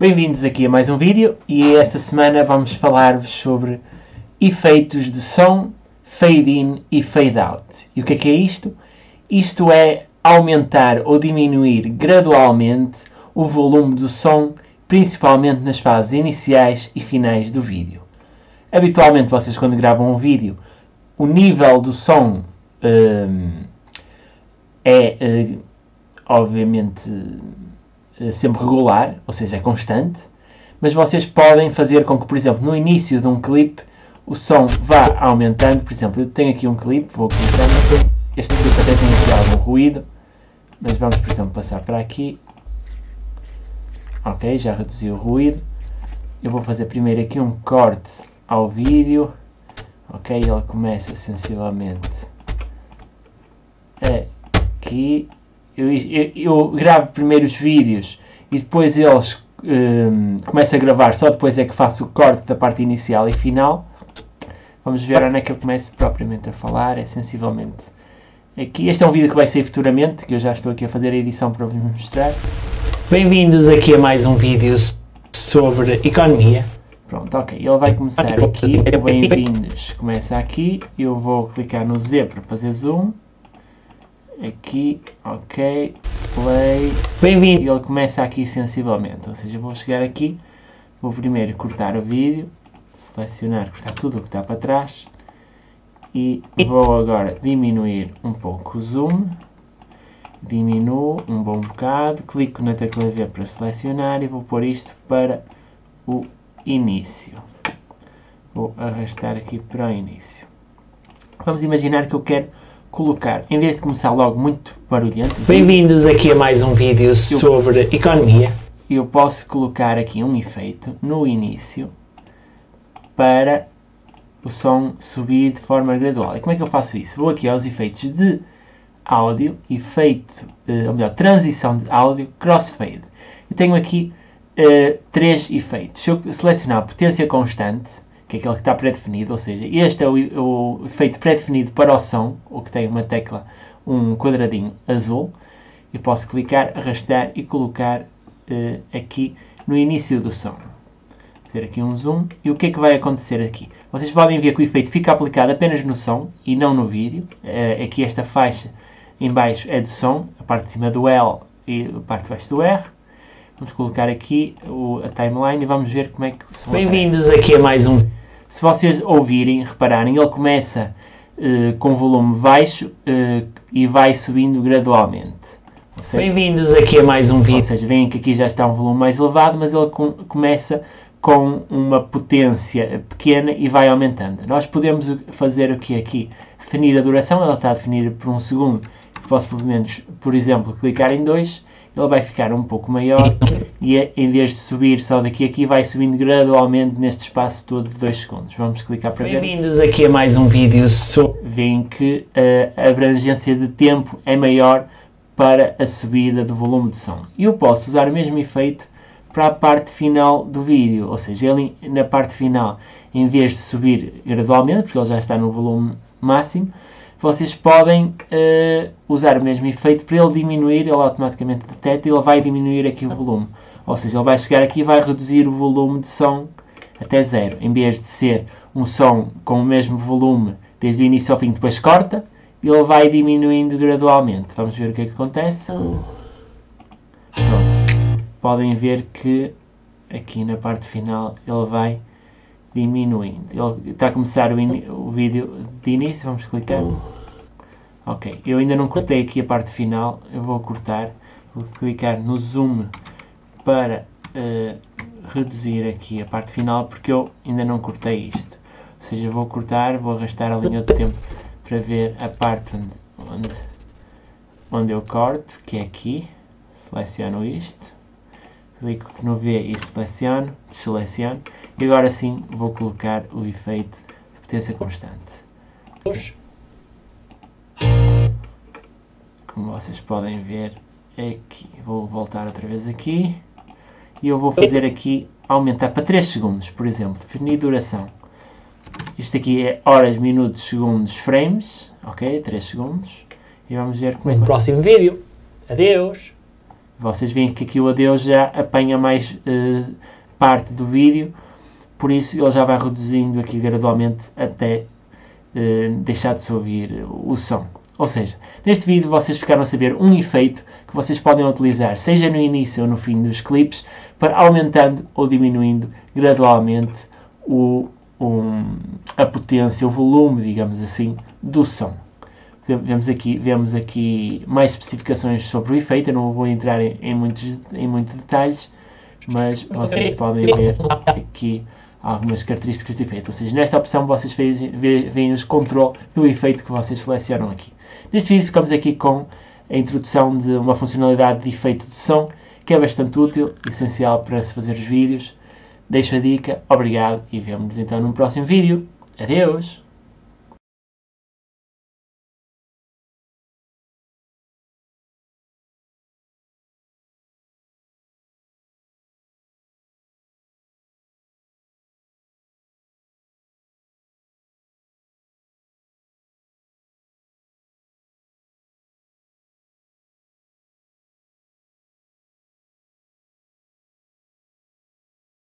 Bem-vindos aqui a mais um vídeo e esta semana vamos falar-vos sobre efeitos de som, fade in e fade out. E o que é que é isto? Isto é aumentar ou diminuir gradualmente o volume do som, principalmente nas fases iniciais e finais do vídeo. Habitualmente vocês quando gravam um vídeo, o nível do som hum, é hum, obviamente sempre regular, ou seja, é constante, mas vocês podem fazer com que, por exemplo, no início de um clipe, o som vá aumentando. Por exemplo, eu tenho aqui um clipe, vou clicar, este clipe até tem aqui algum ruído, mas vamos, por exemplo, passar para aqui. Ok, já reduziu o ruído. Eu vou fazer primeiro aqui um corte ao vídeo. Ok, ele começa sensivelmente aqui eu, eu, eu gravo primeiro os vídeos e depois eles um, começo a gravar, só depois é que faço o corte da parte inicial e final. Vamos ver onde é que eu começo propriamente a falar, é sensivelmente aqui. Este é um vídeo que vai sair futuramente, que eu já estou aqui a fazer a edição para vos mostrar. Bem-vindos aqui a mais um vídeo sobre economia. Pronto, ok, ele vai começar aqui, bem-vindos, começa aqui, eu vou clicar no Z para fazer zoom aqui, ok, play, bem-vindo, e ele começa aqui sensivelmente, ou seja, vou chegar aqui, vou primeiro cortar o vídeo, selecionar, cortar tudo o que está para trás, e vou agora diminuir um pouco o zoom, diminuo um bom bocado, clico na tecla V para selecionar e vou pôr isto para o início. Vou arrastar aqui para o início. Vamos imaginar que eu quero colocar, em vez de começar logo muito barulhento. Bem-vindos aqui a mais um vídeo sobre economia. Eu posso colocar aqui um efeito no início para o som subir de forma gradual. E como é que eu faço isso? Vou aqui aos efeitos de áudio, efeito, eh, ou melhor, transição de áudio, crossfade. Eu tenho aqui uh, três efeitos. Se eu selecionar potência constante, que é aquele que está pré-definido, ou seja, este é o, o efeito pré-definido para o som, o que tem uma tecla, um quadradinho azul, e posso clicar, arrastar e colocar uh, aqui no início do som. Fazer aqui um zoom, e o que é que vai acontecer aqui? Vocês podem ver que o efeito fica aplicado apenas no som e não no vídeo. Uh, aqui esta faixa em baixo é do som, a parte de cima do L e a parte de baixo do R. Vamos colocar aqui o, a timeline e vamos ver como é que Bem-vindos aqui a mais um se vocês ouvirem, repararem, ele começa uh, com volume baixo uh, e vai subindo gradualmente. Bem-vindos aqui a mais um vídeo. Seja, veem que aqui já está um volume mais elevado, mas ele com, começa com uma potência pequena e vai aumentando. Nós podemos fazer o que aqui? Definir a duração, ela está definida por um segundo. Posso, pelo menos, por exemplo, clicar em 2 ele vai ficar um pouco maior e em vez de subir só daqui a aqui, vai subindo gradualmente neste espaço todo de 2 segundos. Vamos clicar para ver. Bem-vindos aqui a mais um vídeo sobre... Veem que a abrangência de tempo é maior para a subida do volume de som. E eu posso usar o mesmo efeito para a parte final do vídeo, ou seja, ele na parte final, em vez de subir gradualmente, porque ele já está no volume máximo, vocês podem uh, usar o mesmo efeito para ele diminuir, ele automaticamente detecta e ele vai diminuir aqui o volume. Ou seja, ele vai chegar aqui e vai reduzir o volume de som até zero. Em vez de ser um som com o mesmo volume desde o início ao fim, depois corta, ele vai diminuindo gradualmente. Vamos ver o que é que acontece. Pronto. Podem ver que aqui na parte final ele vai diminuindo. Ele está a começar o, o, vídeo de início, vamos clicar. Ok, eu ainda não cortei aqui a parte final, eu vou cortar, vou clicar no zoom para uh, reduzir aqui a parte final, porque eu ainda não cortei isto. Ou seja, vou cortar, vou arrastar a linha do tempo para ver a parte onde, onde, onde eu corto, que é aqui. Seleciono isto clico no V e seleciono, seleciono e agora sim vou colocar o efeito de potência constante. Como vocês podem ver aqui, vou voltar outra vez aqui e eu vou fazer aqui aumentar para 3 segundos, por exemplo, definir duração. Isto aqui é horas, minutos, segundos, frames, ok? 3 segundos. E vamos ver como é No próximo vídeo. Adeus! Vocês veem que aqui o adeus já apanha mais uh, parte do vídeo, por isso ele já vai reduzindo aqui gradualmente até uh, deixar de se ouvir o som. Ou seja, neste vídeo vocês ficaram a saber um efeito que vocês podem utilizar, seja no início ou no fim dos clipes, para aumentando ou diminuindo gradualmente o, um, a potência, o volume, digamos assim, do som vemos aqui, vemos aqui mais especificações sobre o efeito, eu não vou entrar em, em muitos, em muitos detalhes, mas vocês podem ver aqui algumas características do efeito. Ou seja, nesta opção vocês veem os controle do efeito que vocês selecionam aqui. Neste vídeo ficamos aqui com a introdução de uma funcionalidade de efeito de som que é bastante útil, essencial para se fazer os vídeos. Deixo a dica, obrigado e vemos então num próximo vídeo. Adeus!